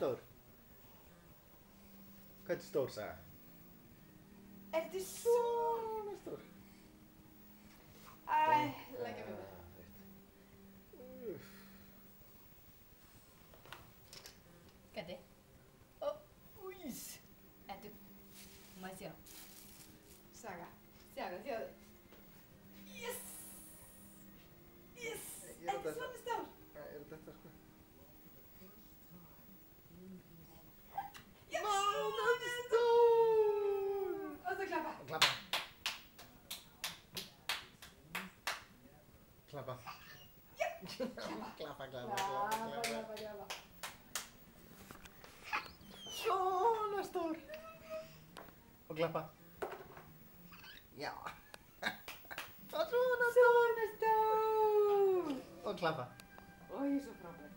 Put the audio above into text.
stór? Er stór saga? Ertu svo... Svona stór. Æ, leggja mig með. Úff. Gæti. Ó, úís. Ertu... Má ég sjá? Saga. Saga, sjáðu. Yes! Yes! Ég er Ertu þetta- svona stór? Æ, Er þetta sko? Já! Þetta er stór! Og svo klappa. Klappa. Klappa. Klappa, klappa, klappa, klappa, klappa. klappa. Svona stór. Og klappa. Já. Og svona stór. Svona stór! Og klappa. Oj, svo frábært.